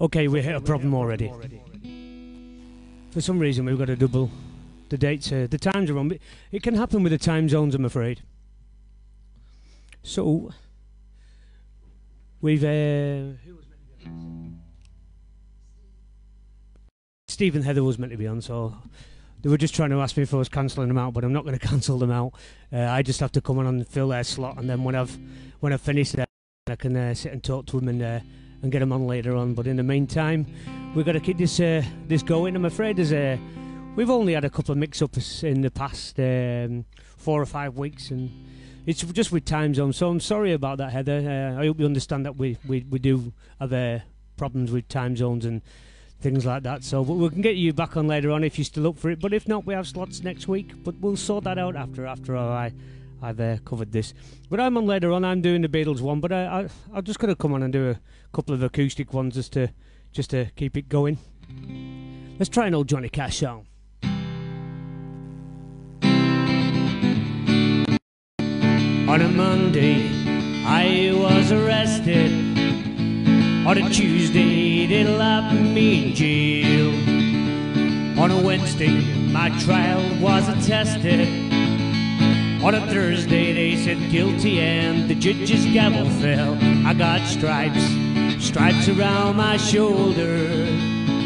Okay, we hit a problem already. For some reason, we've got to double the dates. Uh, the times are wrong. It can happen with the time zones, I'm afraid. So, we've. Uh, Heather was meant to be on, so they were just trying to ask me if I was cancelling them out, but I'm not going to cancel them out. Uh, I just have to come on and fill their slot, and then when I've when I've finished that, I can uh, sit and talk to them and uh, and get them on later on. But in the meantime, we've got to keep this uh, this going. I'm afraid there's a we've only had a couple of mix-ups in the past um, four or five weeks, and it's just with time zones. So I'm sorry about that, Heather. Uh, I hope you understand that we we, we do have uh, problems with time zones and things like that. So but we can get you back on later on if you're still up for it. But if not, we have slots next week. But we'll sort that out after after I. I've uh, covered this, but I'm on later on. I'm doing the Beatles one, but I, I I'm just to come on and do a couple of acoustic ones just to just to keep it going. Let's try an old Johnny Cash song. On a Monday, I was arrested. On a Tuesday, they locked me in jail. On a Wednesday, my trial was attested. On a Thursday, they said guilty, and the judge's gavel fell. I got stripes, stripes around my shoulder.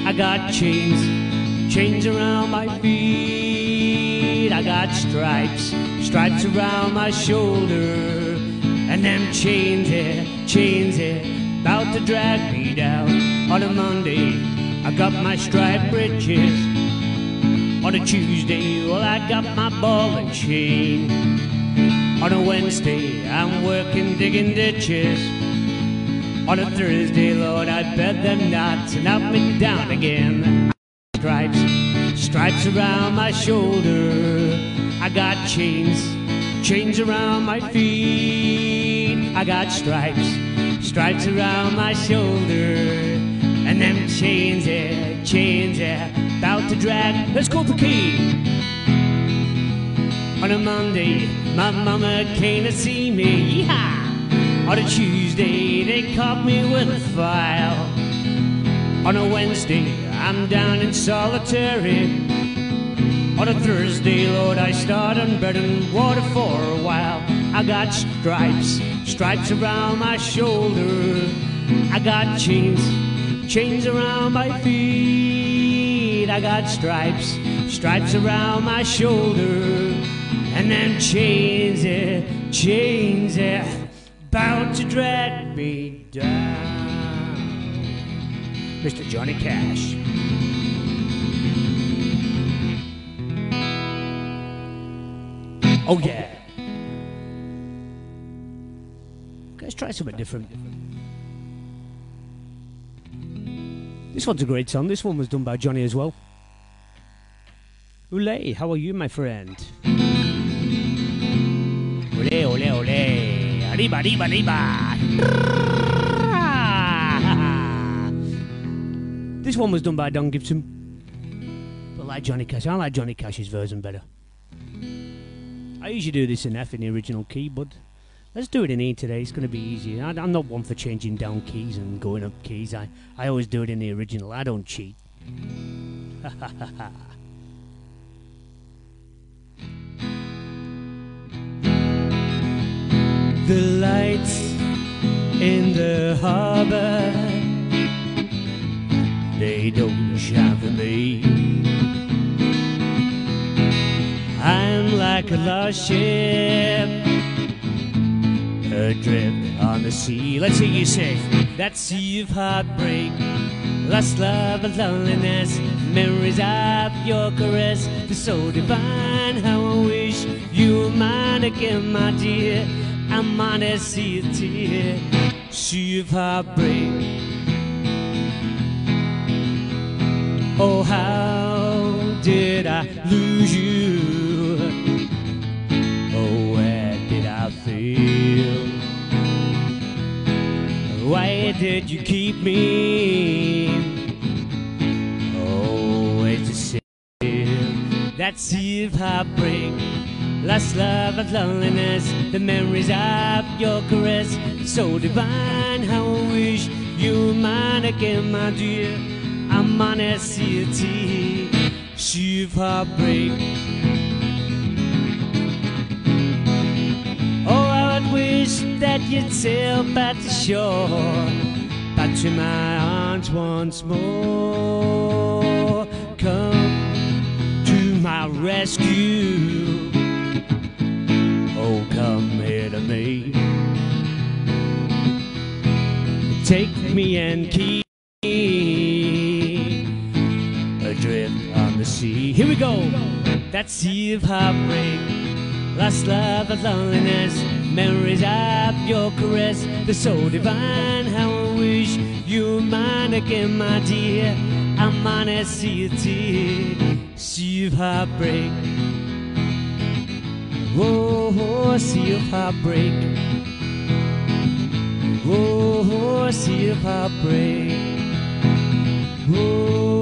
I got chains, chains around my feet. I got stripes, stripes around my shoulder. And them chains, yeah, chains, yeah, about to drag me down. On a Monday, I got my striped britches. On a Tuesday, well, I got my ball and chain. On a Wednesday, I'm working digging ditches. On a Thursday, Lord, I bet them not to knock me down again. Stripes, stripes around my shoulder. I got chains, chains around my feet. I got stripes, stripes around my shoulder. And them chains, yeah, chains, yeah, about to drag. Let's go for key. On a Monday, my mama came to see me. Yeehaw! On a Tuesday, they caught me with a file. On a Wednesday, I'm down in solitary. On a Thursday, Lord, I start on bread and water for a while. I got stripes, stripes around my shoulder. I got chains, chains around my feet. I got stripes, stripes around my shoulder. And them chains, yeah, chains, yeah, bound to drag me down. Mr. Johnny Cash. Oh, yeah. Let's try something different. This one's a great song. This one was done by Johnny as well. Ole, how are you, my friend? Ole, ole, ole. Arriba, arriba, arriba. This one was done by Don Gibson. But like Johnny Cash, I like Johnny Cash's version better. I usually do this in F in the original key, but let's do it in E today. It's going to be easier. I, I'm not one for changing down keys and going up keys. I, I always do it in the original. I don't cheat. the lights in the harbor they don't shine for me. I'm like a lost ship adrift on the sea. Let's hear you say that sea of heartbreak, lost love and loneliness, memories of your caress, they're so divine. How I wish you were mine again, my dear. I'm on a sea of tears, sea of heartbreak. Oh, how did I lose you? Why did you keep me? Oh, it's a sin. That sea of heartbreak, lost love and loneliness, the memories of your caress, so divine. How I wish you were mine again, my dear. I'm on a city, she's heartbreak. That you'd sail back to shore, back to my arms once more. Come to my rescue. Oh, come here to me. Take me and keep me adrift on the sea. Here we go. That sea of heartbreak, lost love and loneliness, memories of your caress. They're so divine. How I wish you were mine again, my dear. I'm on a sea of tears, sea of heartbreak. Whoa, sea of heartbreak. Whoa, sea of heartbreak. Whoa,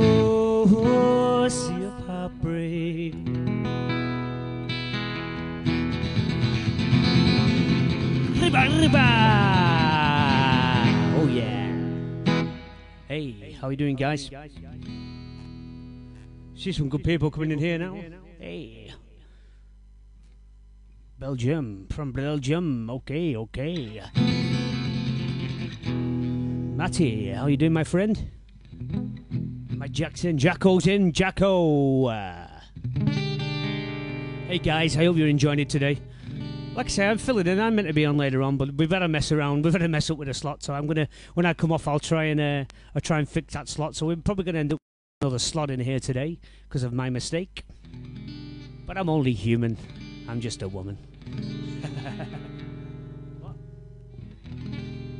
Riba, riba. Oh yeah. Hey, how are you doing, guys? See some good people coming in here now. Hey. Belgium, from Belgium. Okay, okay. Matty, how you doing, my friend? Mike Jackson, Jacko's in, Jacko. Uh, hey guys, I hope you're enjoying it today. Like I say, I'm filling in. I'm meant to be on later on, but we've had a mess around. We've had a mess up with a slot, so I'm gonna when I come off, I'll try and uh, I'll try and fix that slot. So we're probably gonna end up with another slot in here today because of my mistake. But I'm only human. I'm just a woman.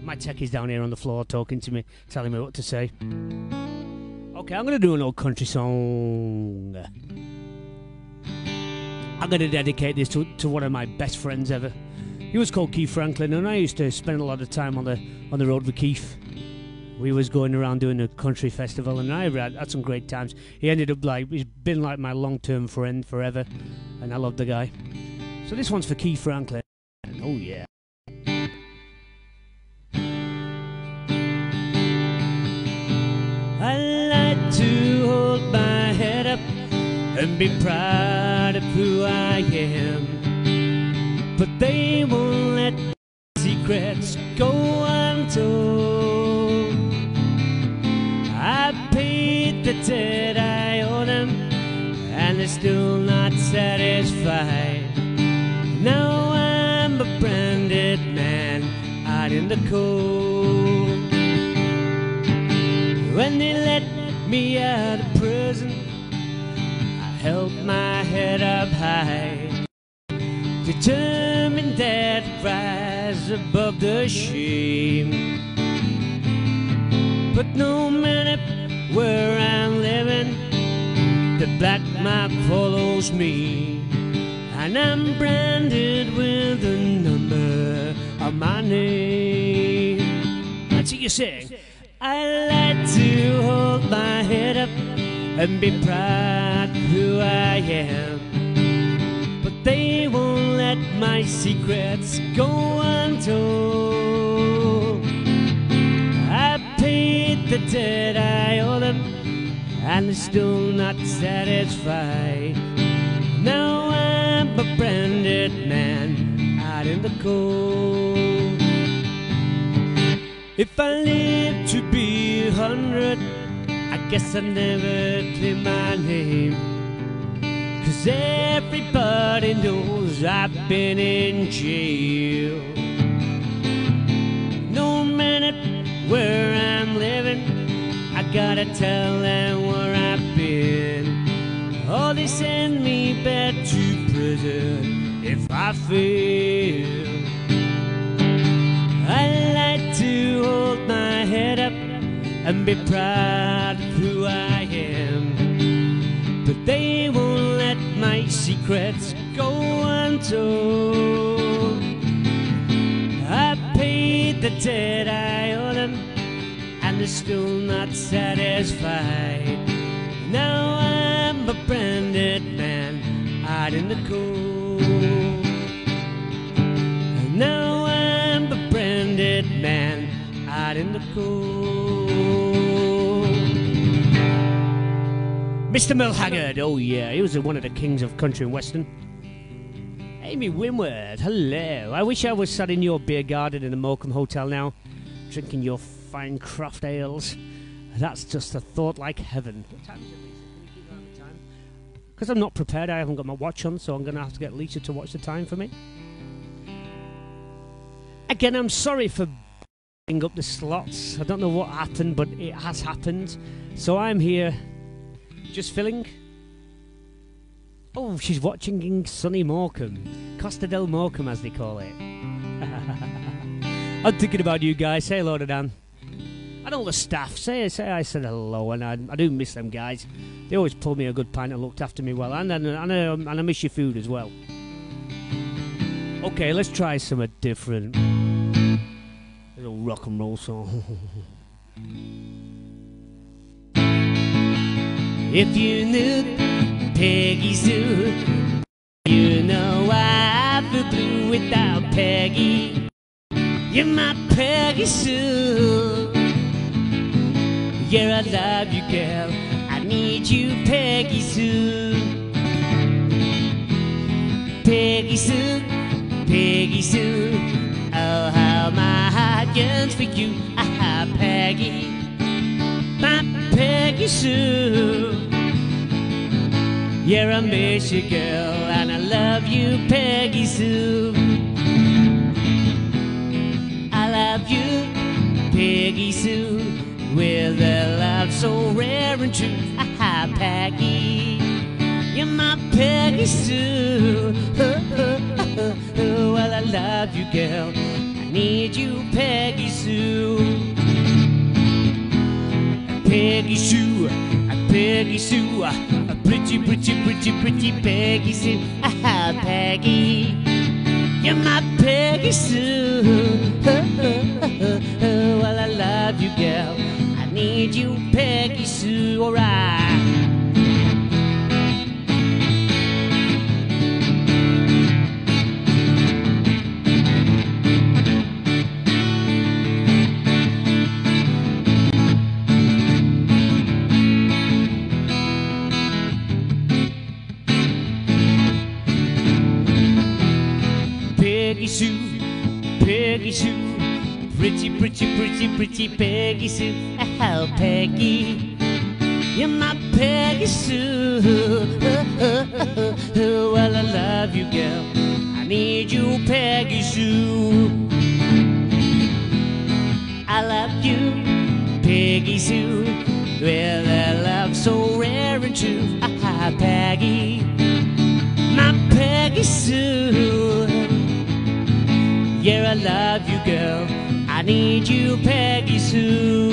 My techie's down here on the floor talking to me, telling me what to say. Okay, I'm gonna do an old country song. I'm gonna dedicate this to, to one of my best friends ever. He was called Keith Franklin, and I used to spend a lot of time on the on the road with Keith. We was going around doing a country festival, and I had, had some great times. He ended up like he's been like my long term friend forever, and I love the guy. So this one's for Keith Franklin. Oh yeah. I like to hold my head up and be proud who I am. But they won't let secrets go untold. I paid the debt I owe them, and they're still not satisfied. Now I'm a branded man out in the cold. When they let me out of prison, held my head up high, determined that rise above the shame. But no matter where I'm living, the black mark follows me, and I'm branded with the number of my name. That's what you sing. I like to hold my head up and be proud who I am. But they won't let my secrets go untold. I paid the debt I owe them, and they're still not satisfied. Now I'm a branded man out in the cold. If I live to be a hundred, guess I never clear my name. Cause everybody knows I've been in jail. No matter where I'm living, I gotta tell them where I've been. Or they send me back to prison if I fail. I like to hold my head up and be proud they won't let my secrets go untold. I paid the debt I owe them, and they're still not satisfied. Now I'm a branded man out in the cold. Now I'm a branded man out in the cold. Mr. Merle Haggard, oh yeah, he was one of the kings of country and western. Amy Winworth, hello. I wish I was sat in your beer garden in the Morecambe Hotel now, drinking your fine craft ales. That's just a thought like heaven. Because I'm not prepared, I haven't got my watch on, so I'm going to have to get Lisa to watch the time for me. Again, I'm sorry for up the slots. I don't know what happened, but it has happened. So I'm here, just filling. Oh, she's watching in sunny Morecambe. Costa del Morecambe, as they call it. I'm thinking about you guys. Say hello to Dan. And all the staff. Say, say I said hello, and I, I do miss them guys. They always pulled me a good pint and looked after me well. And, and, and, um, and I miss your food as well. Okay, let's try something different. A little rock and roll song. if you knew Peggy Sue, you know I feel blue without Peggy. You're my Peggy Sue. Yeah, I love you, girl. I need you, Peggy Sue. Peggy Sue, Peggy Sue. Oh, how my heart yearns for you. Ah, Peggy, my Peggy Sue. Yeah, I miss you, girl, and I love you, Peggy Sue. I love you, Peggy Sue, with a love so rare and true. Ah, Peggy, you're my Peggy Sue. well, I love you, girl. I need you, Peggy Sue. Peggy Sue, Peggy Sue, a pretty, pretty, pretty, pretty Peggy Sue. Ah, Peggy, you're my Peggy Sue. well, I love you, girl. I need you, Peggy Sue. Alright. Peggy pretty, Peggy Sue. Oh, Peggy, you're my Peggy Sue. well, I love you, girl. I need you, Peggy Sue. I love you, Peggy Sue. With a love so rare and true. Ah, Peggy, my Peggy Sue. Yeah, I love you, girl. I need you, Peggy Sue.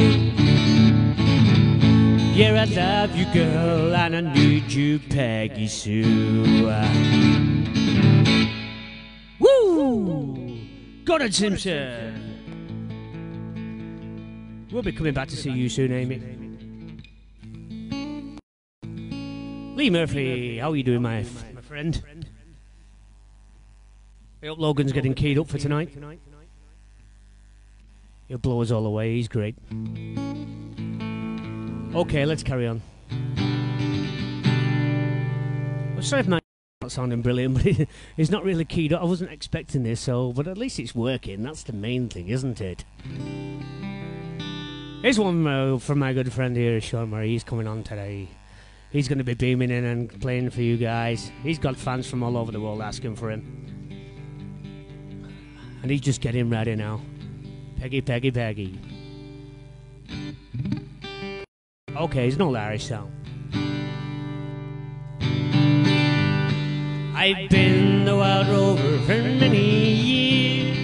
Yeah, I love you, girl, and I need you, Peggy Sue. Woo! Gordon Simpson. We'll be coming back to see you soon, Amy. Lee Murphy, how are you doing, my, my friend? I hope Logan's getting keyed up for tonight. He'll blow us all away. He's great. Okay, let's carry on. I'm sorry if my not sounding brilliant, but it, it's not really keyed up. I wasn't expecting this, so but at least it's working. That's the main thing, isn't it? Here's one uh, from my good friend here, Sean Murray. He's coming on today. He's going to be beaming in and playing for you guys. He's got fans from all over the world asking for him. And he's just getting ready now. Peggy, Peggy, Peggy. Okay, it's no Irish song. I've been the wild rover for many years,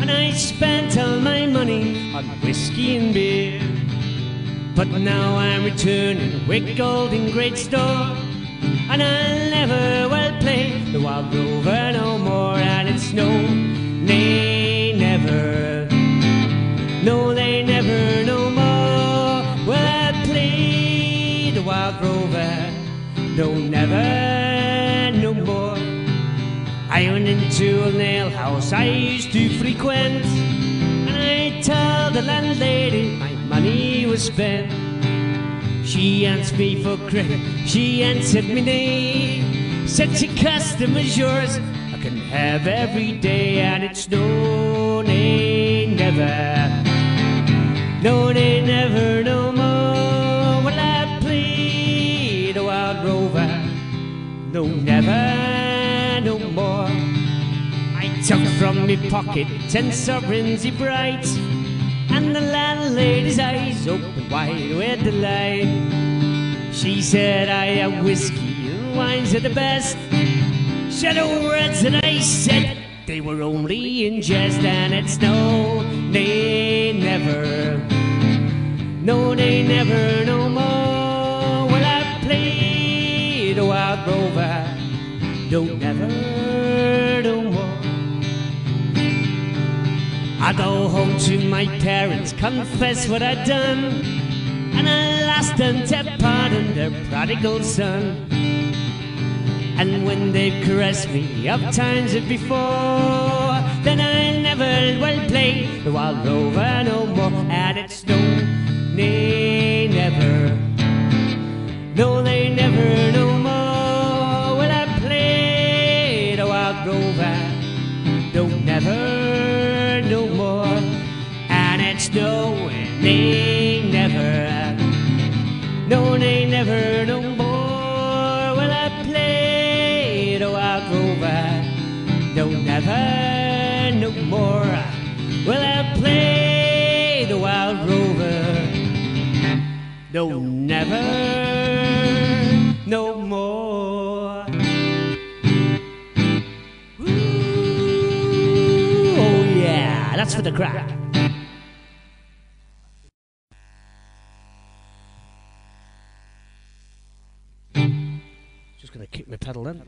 and I spent all my money on whiskey and beer. But now I'm returning with gold in great store, and I'll never well play the wild rover no more. And it's no, nay, never, no, they never no more. Well, I play the wild rover, no, never no more. I went into a nail house I used to frequent, and I told the landlady my money was spent. She asked me for credit, she answered me nay. Said she customers yours, I can have every day, and it's no, nay, never. No, nay, never, no more will I plead a wild rover. No, never, no more. I took from me pocket ten sovereigns bright, and the landlady's eyes opened wide with delight. She said, I have whiskey and wines are the best. Shadow words that I said, they were only in jest, and it's no, No, nay, never, no more will I play the wild rover. No, never, no more. I go home to my parents, confess what I'd done, and I lost and to pardon their prodigal son. And when they've caressed me up times as before, then I never will play the wild rover no more. And it's no, nay, never. No, they never no more will I play the wild rover. No, never no more. And it's no, nay, never. No, nay, never no more will I play the wild rover. Never no more will I play No, never no more. Ooh, oh yeah, that's for the crowd. Just gonna kick my pedal in.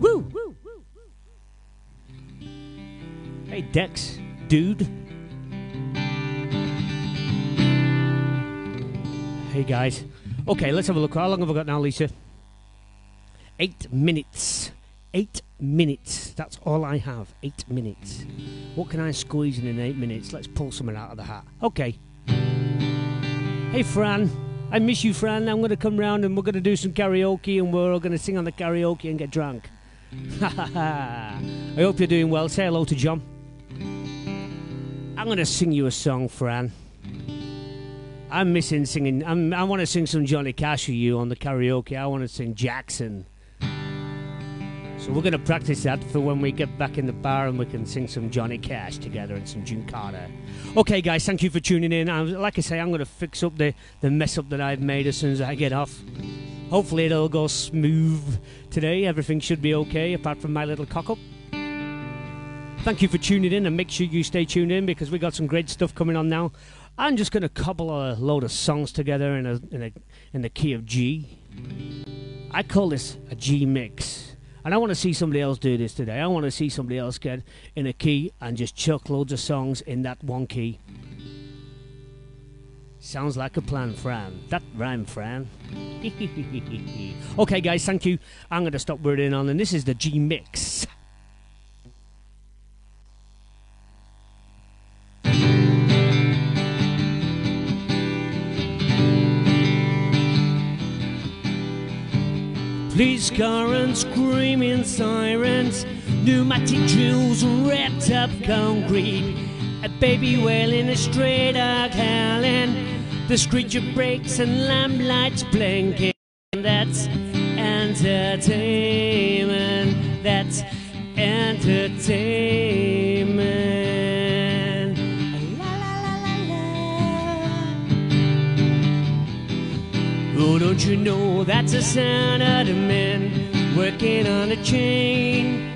Woo! Hey Dex, dude. Hey guys. Okay, let's have a look. How long have I got now, Lisa? Eight minutes. Eight minutes. That's all I have. Eight minutes. What can I squeeze in in eight minutes? Let's pull something out of the hat. Okay. Hey, Fran. I miss you, Fran. I'm going to come round and we're going to do some karaoke and we're all going to sing on the karaoke and get drunk. I hope you're doing well. Say hello to John. I'm going to sing you a song, Fran. I'm missing singing. I'm, I want to sing some Johnny Cash for you on the karaoke. I want to sing Jackson. So we're going to practice that for when we get back in the bar and we can sing some Johnny Cash together and some Carter. Okay, guys, thank you for tuning in. i like I say, I'm going to fix up the, the mess up that I've made as soon as I get off. Hopefully it'll go smooth today. Everything should be okay, apart from my little cock up. Thank you for tuning in and make sure you stay tuned in because we got some great stuff coming on now. I'm just going to cobble a load of songs together in, a, in, a, in the key of G. I call this a G mix. And I want to see somebody else do this today. I want to see somebody else get in a key and just chuck loads of songs in that one key. Sounds like a plan, Fran. That rhyme, Fran. okay, guys, thank you. I'm going to stop wording on, and this is the G mix. Car and screaming sirens, pneumatic drills, wrapped up concrete, a baby wailing, a stray dog howling, the screech of brakes and lamplights blinking. That's entertainment. That's entertainment. Don't you know that's the sound of the men working on a chain?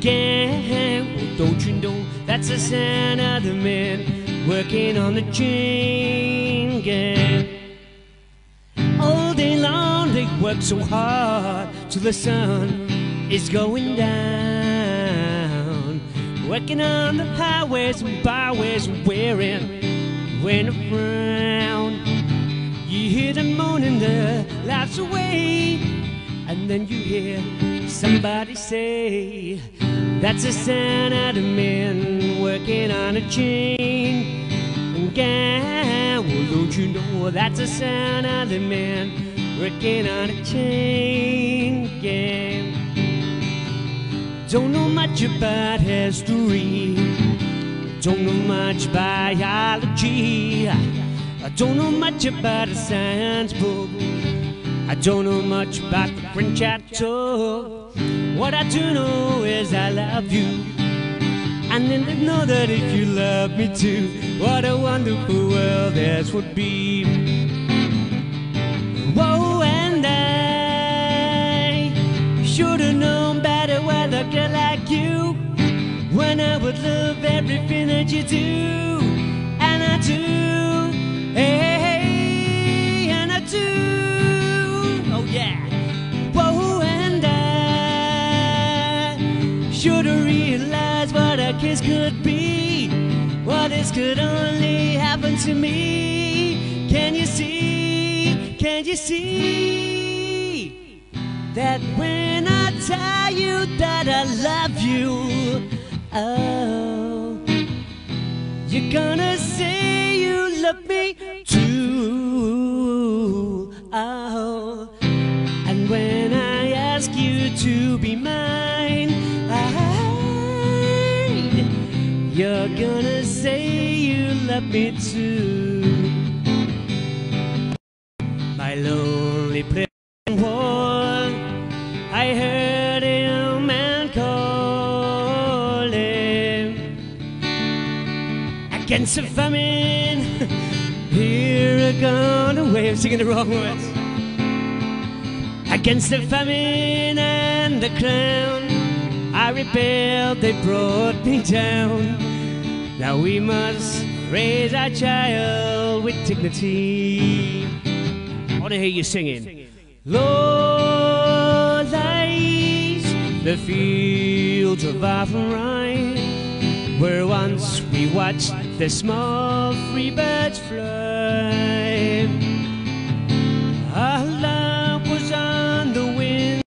Yeah, oh, don't you know that's the sound of the men working on the chain gang? All day long they work so hard till the sun is going down. Working on the highways and byways wearing, wearing a frown. You hear them moaning their lives away, and then you hear somebody say, That's the sound of the men working on a chain. And well, don't you know that's the sound of the man working on a chain gang? Don't know much about history. Don't know much biology. I don't know much about a science book. I don't know much about the French I talk. What I do know is I love you. And then to know that if you love me too, what a wonderful world this would be. Whoa, and I should have known better with a girl like you. When I would love everything that you do, and I do, this could only happen to me. Can you see? Can you see that when I tell you that I love you, oh, you're gonna love me too. My lonely prison wall, I heard and called him against the famine. Here I gone away. I'm singing the wrong words. Against the famine and the crown, I rebelled. They brought me down. Now we must raise our child with dignity. I want to hear you singing. Lord, lies the fields of Rhine, where once we watched the small free birds fly. Our love was on the wind.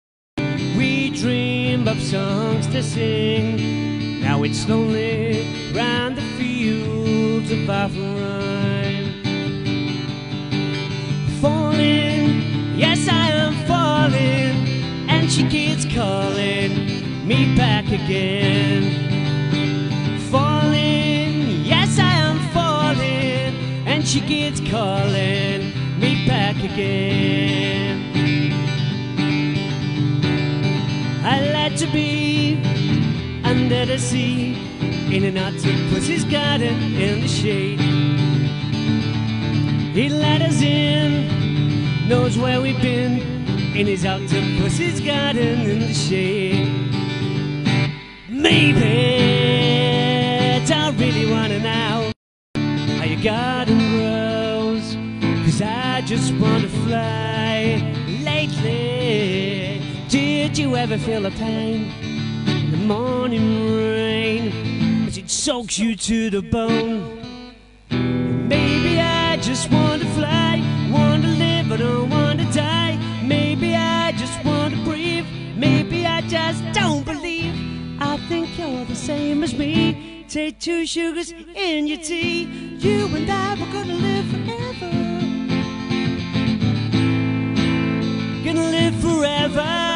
We dreamed of songs to sing. Now it's lonely round the fields of Rhine. Falling, yes, I am falling, and she keeps calling me back again. Falling, yes, I am falling, and she keeps calling me back again. I like to be under the sea in an octopus's garden in the shade. He let us in, knows where we've been in his octopus's garden in the shade. Maybe don't really wanna know how your garden grows, cause I just wanna fly lately. Did you ever feel the pain in the morning rain it soaks you to the bone? Maybe I just want to fly, want to live, I don't want to die. Maybe I just want to breathe, maybe I just don't believe. I think you're the same as me. Take two sugars in your tea. You and I were gonna live forever. Gonna live forever.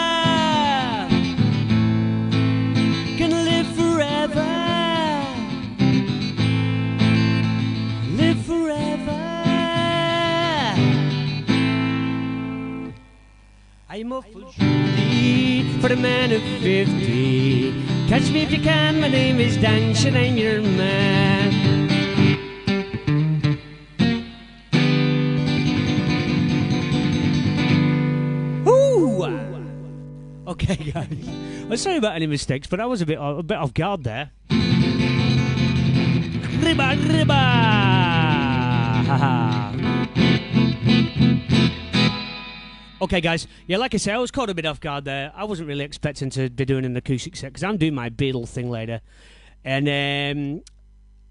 I'm for Judy for a man of 50. Catch me if you can, my name is Dan, and I'm your man. Ooh! Okay, guys. I'm sorry about any mistakes, but I was a bit a bit off guard there. Riba, riba! Haha. Okay, guys. Yeah, like I say, I was caught a bit off guard there. I wasn't really expecting to be doing an acoustic set because I'm doing my Beatle thing later. And um,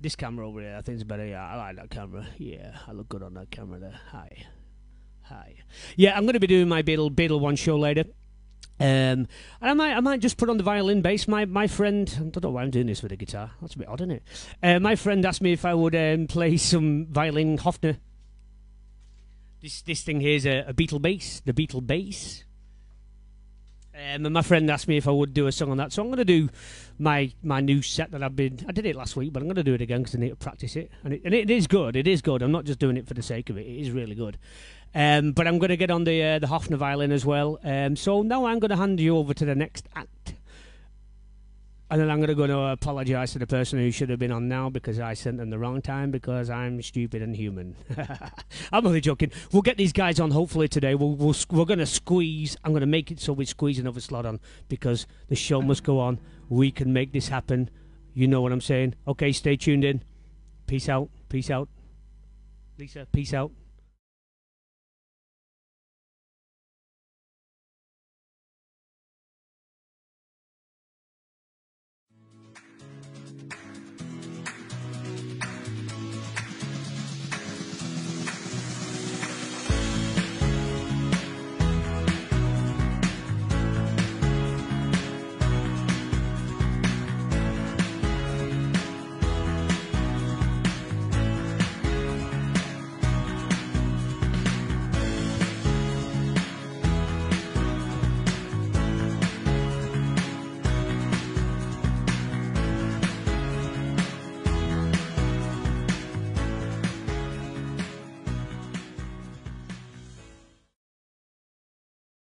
this camera over here, I think it's better. Yeah, I like that camera. Yeah, I look good on that camera there. Hi. Hi. Yeah, I'm going to be doing my Beatle, Beatle One show later. Um, and I might, I might just put on the violin bass. My my friend, I don't know why I'm doing this with a guitar. That's a bit odd, isn't it? Uh, my friend asked me if I would um, play some violin Hofner This this thing here is a, a Beatle bass, the Beatle bass. Um, and my friend asked me if I would do a song on that, so I'm going to do my my new set that I've been. I did it last week, but I'm going to do it again because I need to practice it, and it, and it is good. It is good. I'm not just doing it for the sake of it. It is really good. Um, but I'm going to get on the uh, the Hofner violin as well. Um, so now I'm going to hand you over to the next act. And then I'm going to go to apologise to the person who should have been on now because I sent them the wrong time because I'm stupid and human. I'm only joking. We'll get these guys on hopefully today. We'll, we'll we're going to squeeze. I'm going to make it so we squeeze another slot on because the show must go on. We can make this happen. You know what I'm saying? Okay, stay tuned in. Peace out. Peace out. Lisa, peace out.